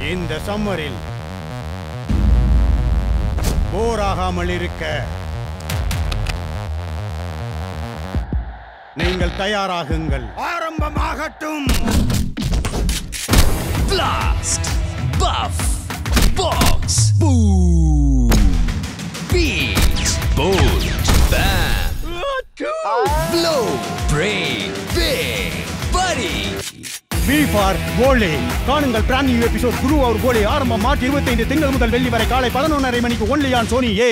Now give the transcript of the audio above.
இந்த சம்மரில் போராகாமல் இருக்க நீங்கள் தயாராகுங்கள் ஆரம்பமாகட்டும் Blast! Buff! Box! Boom! Beat! Bolt! Bam! Blow! Break! Big! Buddy! B for போலே காணுங்கள் பிராண்ட் நியூ எபிசோட் குரு அவர் போலே ஆரம்பம் மார்ச் இருபத்தைந்து திங்கள் முதல் வெள்ளி வரை காலை பதினொன்றரை மணிக்கு ஒன்லி ஆன் சோனி ஏ